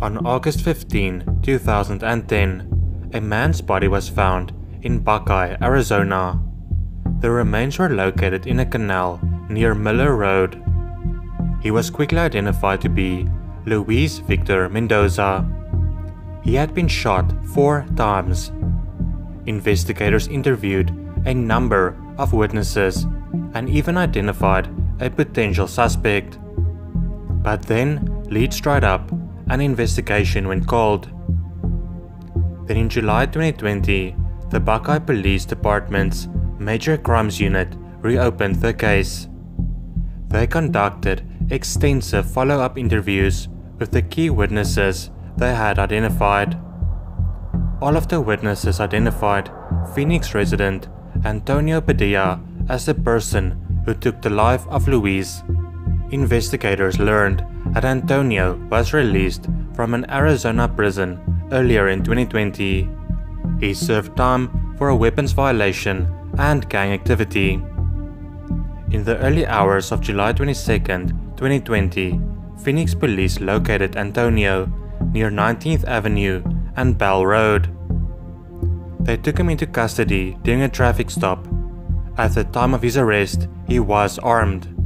On August 15, 2010, a man's body was found in Buckeye, Arizona. The remains were located in a canal near Miller Road. He was quickly identified to be Luiz Victor Mendoza. He had been shot four times. Investigators interviewed a number of witnesses and even identified a potential suspect. But then leads dried up and investigation went cold. Then in July 2020, the Buckeye Police Department's Major Crimes Unit reopened the case. They conducted extensive follow up interviews with the key witnesses they had identified. All of the witnesses identified Phoenix resident Antonio Padilla as the person who took the life of Luiz. Investigators learned that Antonio was released from an Arizona prison earlier in 2020. He served time for a weapons violation and gang activity. In the early hours of July 22, 2020, Phoenix police located Antonio near 19th Avenue and Bell Road. They took him into custody during a traffic stop. At the time of his arrest, he was armed.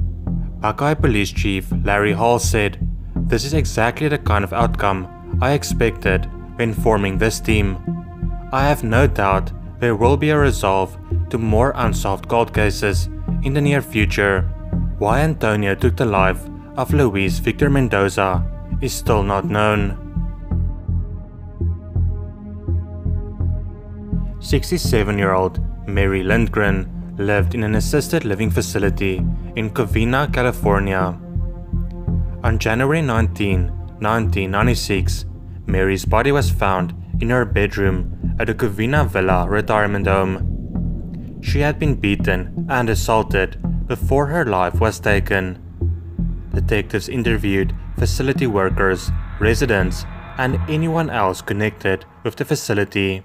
Buckeye Police Chief Larry Hall said, This is exactly the kind of outcome I expected when forming this team. I have no doubt there will be a resolve to more unsolved cold cases in the near future. Why Antonio took the life of Luiz Victor Mendoza is still not known. 67 year old Mary Lindgren lived in an assisted living facility in Covina, California. On January 19, 1996, Mary's body was found in her bedroom at the Covina Villa retirement home. She had been beaten and assaulted before her life was taken. Detectives interviewed facility workers, residents, and anyone else connected with the facility.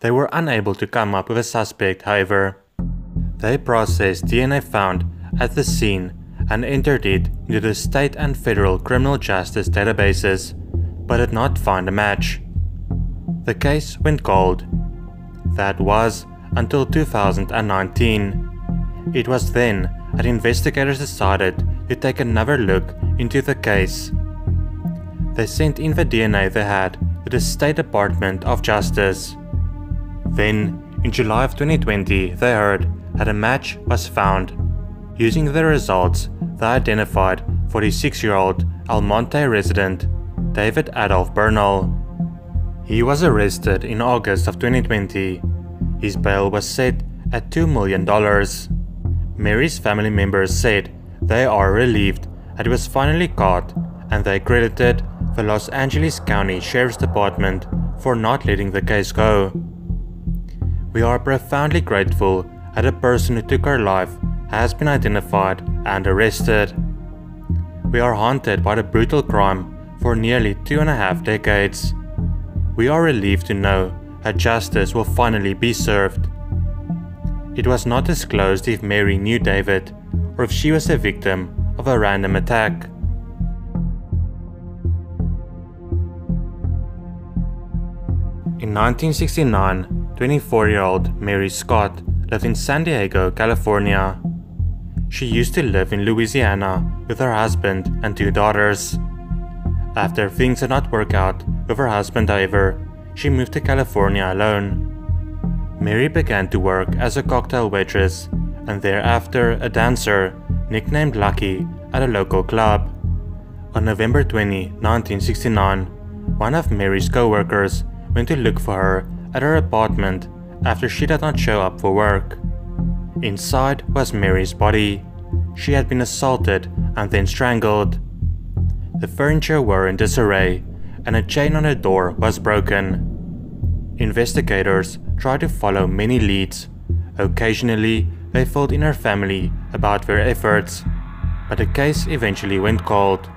They were unable to come up with a suspect, however. They processed DNA found at the scene and entered it into the state and federal criminal justice databases, but did not find a match. The case went cold. That was until 2019. It was then that investigators decided to take another look into the case. They sent in the DNA they had to the State Department of Justice. Then, in July of 2020, they heard that a match was found. Using the results, they identified 46 year old El Monte resident David Adolf Bernal. He was arrested in August of 2020. His bail was set at $2 million. Mary's family members said they are relieved that he was finally caught and they credited the Los Angeles County Sheriff's Department for not letting the case go. We are profoundly grateful that the person who took her life has been identified and arrested. We are haunted by the brutal crime for nearly two and a half decades. We are relieved to know that justice will finally be served. It was not disclosed if Mary knew David or if she was a victim of a random attack. In 1969, 24 year old Mary Scott lived in San Diego, California. She used to live in Louisiana with her husband and two daughters. After things did not work out with her husband, however, she moved to California alone. Mary began to work as a cocktail waitress and thereafter a dancer nicknamed Lucky at a local club. On November 20, 1969, one of Mary's co-workers went to look for her at her apartment after she did not show up for work. Inside was Mary's body. She had been assaulted and then strangled. The furniture were in disarray, and a chain on her door was broken. Investigators tried to follow many leads. Occasionally, they filled in her family about their efforts, but the case eventually went cold.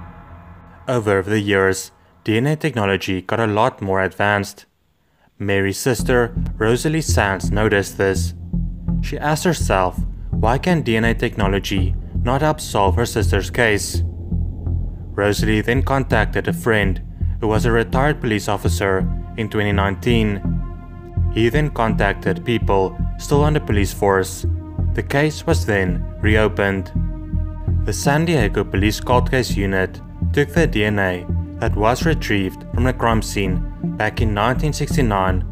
Over the years, DNA technology got a lot more advanced. Mary's sister, Rosalie Sands, noticed this. She asked herself, why can DNA technology not help solve her sister's case? Rosalie then contacted a friend who was a retired police officer in 2019. He then contacted people still on the police force. The case was then reopened. The San Diego Police Cold Case Unit took the DNA that was retrieved from the crime scene back in 1969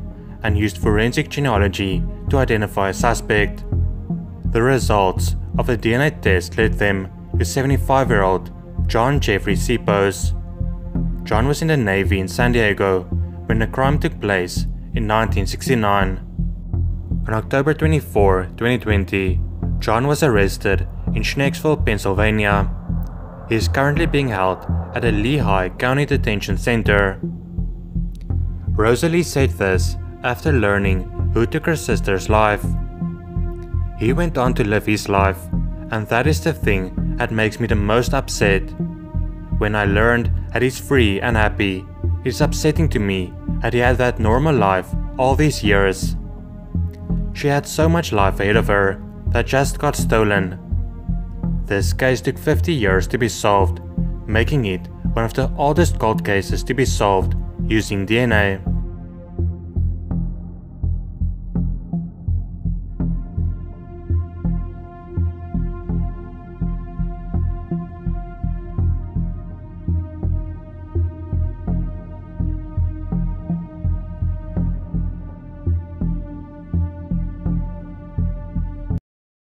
and used forensic genealogy to identify a suspect. The results of the DNA test led them to 75 year old John Jeffrey Sipos. John was in the Navy in San Diego when the crime took place in 1969. On October 24, 2020, John was arrested in Schnecksville, Pennsylvania. He is currently being held at the Lehigh County Detention Center. Rosalie said this after learning who took her sister's life. He went on to live his life, and that is the thing that makes me the most upset. When I learned that he's free and happy, it's upsetting to me that he had that normal life all these years. She had so much life ahead of her that just got stolen. This case took 50 years to be solved, making it one of the oldest cold cases to be solved using DNA.